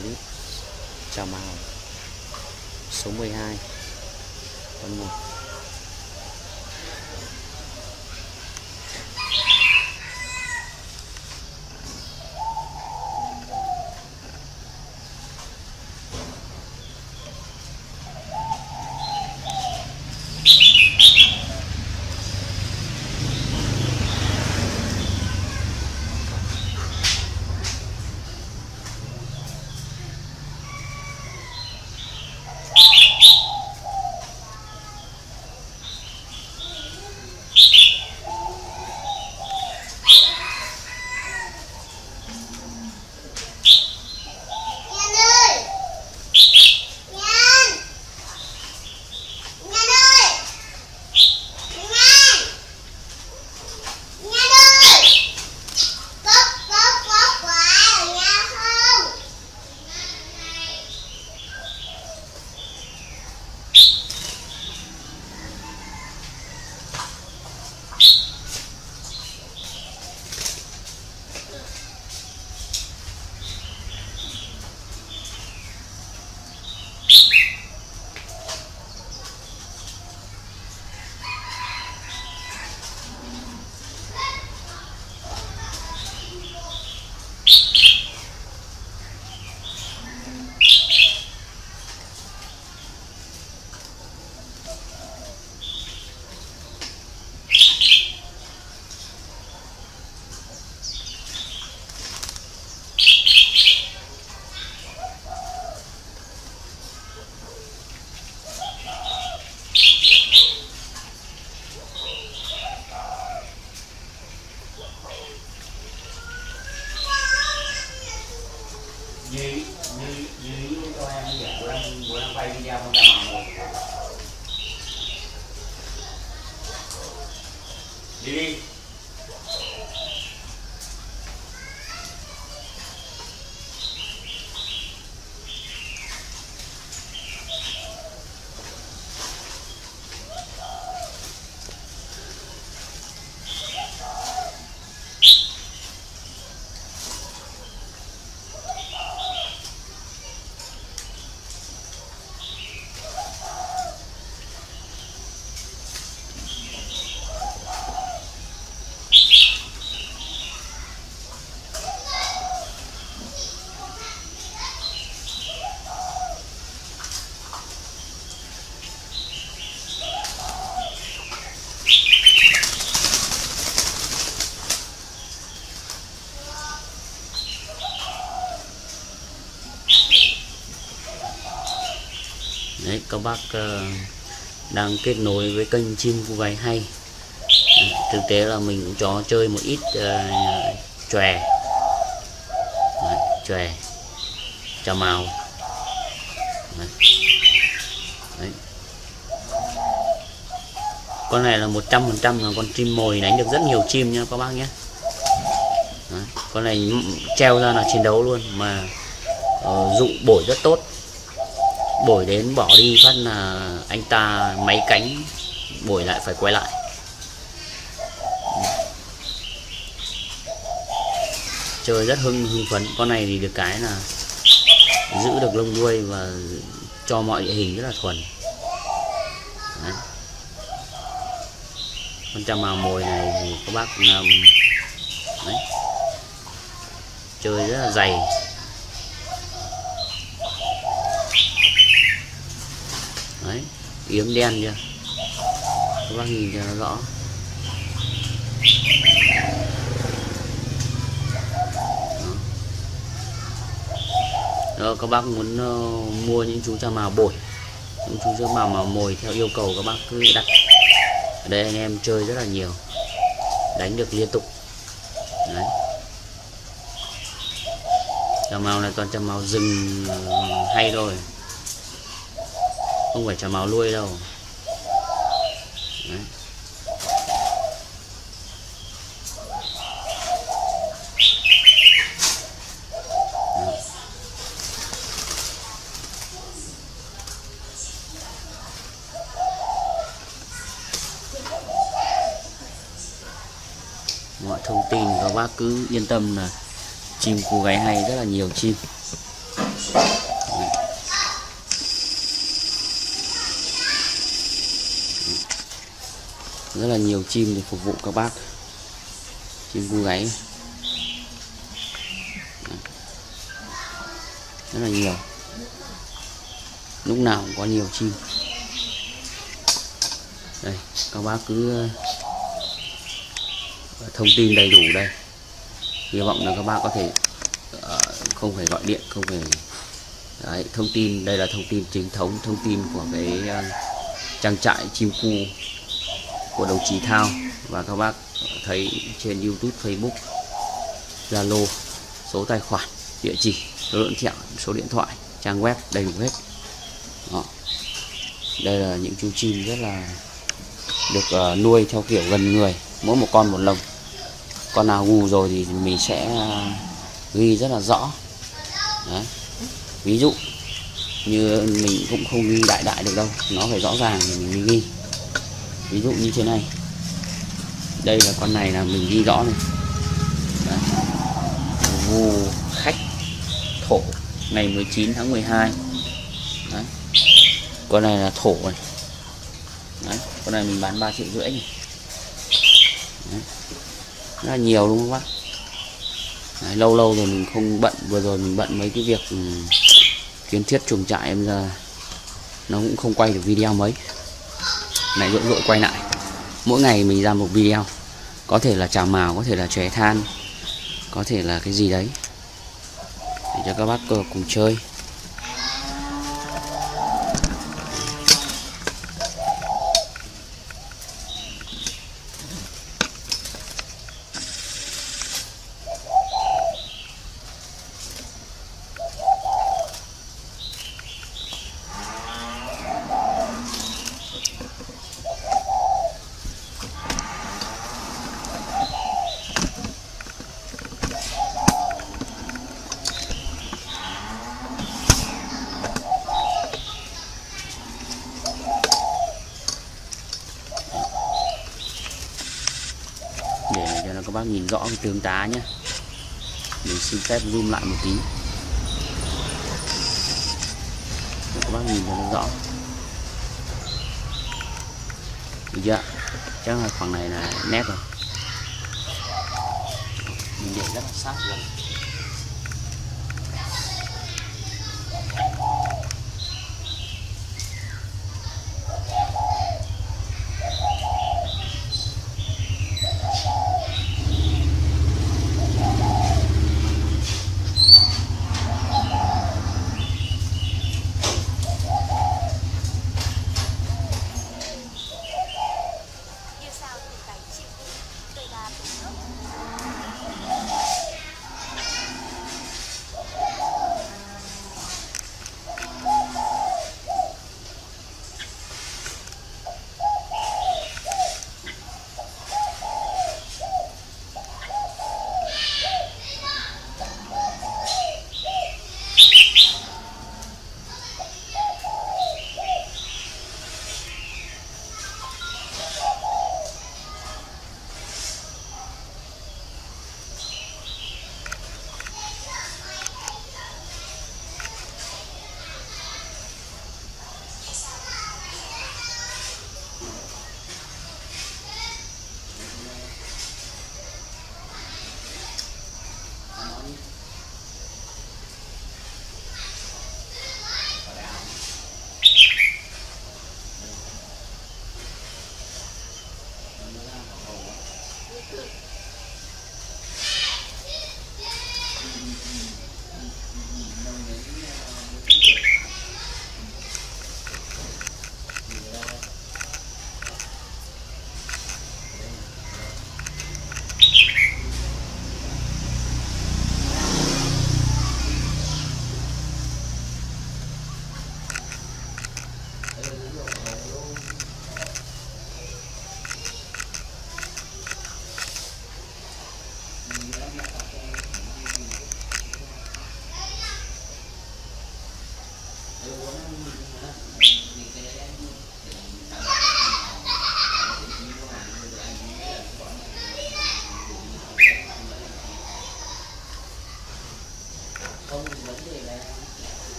clip. Chào màu số 12 con 1 bác ờ, đang kết nối với kênh chim cu váy hay thực tế là mình cũng cho chơi một ít ờ, chòe chòe chào màu Đấy. Đấy. con này là 100% là con chim mồi đánh được rất nhiều chim nha các bác nhé Đấy. con này treo ra là chiến đấu luôn mà uh, dụng bổi rất tốt bổi đến bỏ đi phát là anh ta máy cánh bổi lại phải quay lại chơi rất hưng hưng phấn con này thì được cái là giữ được lông đuôi và cho mọi địa hình rất là thuần Đấy. con trăm màu mồi này thì các bác um, đấy. chơi rất là dày đấy yếm đen chưa? Các bác nhìn cho nó rõ. Đó. Các bác muốn uh, mua những chú cha mào bổi. Những chú cha mào mà mồi theo yêu cầu các bác cứ đặt. Ở đây anh em chơi rất là nhiều. Đánh được liên tục. Đấy. Trà màu này toàn trà màu rừng uh, hay rồi không phải chả máu nuôi đâu Đấy. mọi thông tin các bác cứ yên tâm là chim cô gái hay rất là nhiều chim rất là nhiều chim để phục vụ các bác. Chim cu gáy. Rất là nhiều. Lúc nào cũng có nhiều chim. Đây các bác cứ ờ, thông tin đầy đủ đây. Hy vọng là các bác có thể ờ, không phải gọi điện không phải Đấy, thông tin đây là thông tin chính thống thông tin của cái ờ, trang trại chim cu của đồng chí Thao và các bác thấy trên YouTube, Facebook, Zalo, số tài khoản, địa chỉ, số điện thoại, số điện thoại, trang web đầy đủ hết Đó. đây là những chú chim rất là được ờ, nuôi theo kiểu gần người, mỗi một con một lồng con nào ngu rồi thì mình sẽ ờ, ghi rất là rõ Đấy. ví dụ như mình cũng không ghi đại đại được đâu, nó phải rõ ràng thì mình mới ghi ví dụ như thế này đây là con này là mình ghi rõ này Đấy. Vù khách thổ ngày 19 tháng 12 Đấy. con này là thổ này Đấy. con này mình bán 3 triệu rưỡi này Đấy. rất là nhiều đúng không bác Đấy, lâu lâu rồi mình không bận vừa rồi mình bận mấy cái việc ừ, kiến thiết chuồng trại em giờ nó cũng không quay được video mấy lại rộn rộn quay lại. Mỗi ngày mình ra một video. Có thể là chào mào có thể là chè than. Có thể là cái gì đấy. Để cho các bác cùng chơi để cho nó các bác nhìn rõ cái tướng tá nhé mình xin phép zoom lại một tí. Để các bác nhìn cho nó rõ. Được chưa? Chắc là khoảng này là nét rồi. Mình để rất là sát gần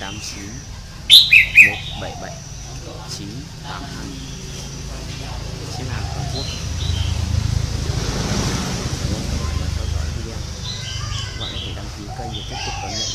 089 177 982 ship hàng toàn Quốc. Cảm ơn các bạn đã theo dõi video. Các bạn có thể đăng ký kênh để tiếp tục cập nhật